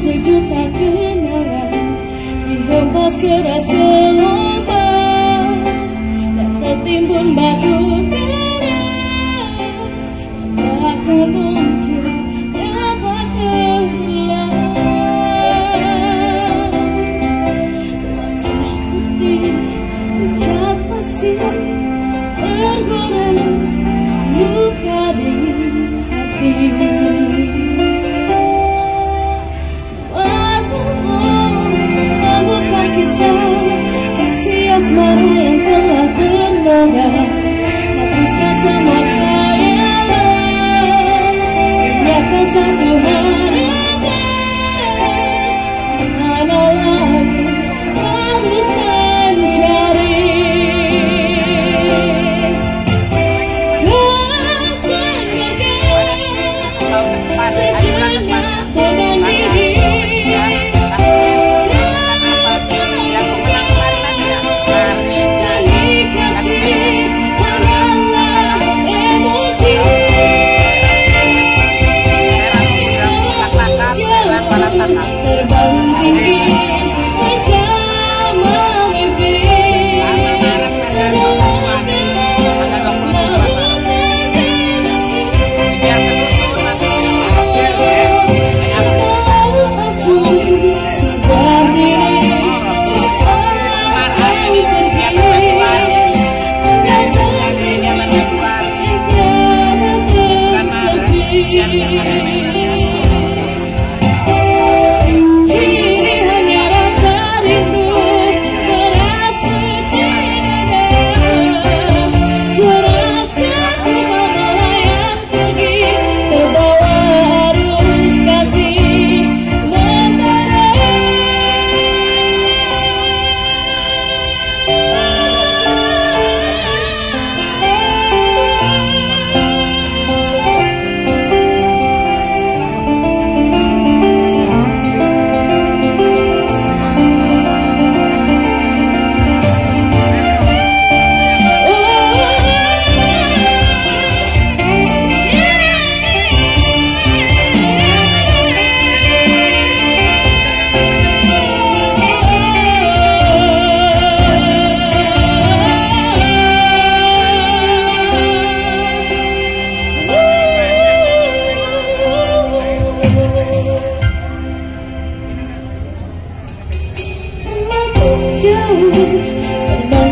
sejuta kenangan Dihempas keras gelombang Dan tertimbun batu karang Maka kamu You.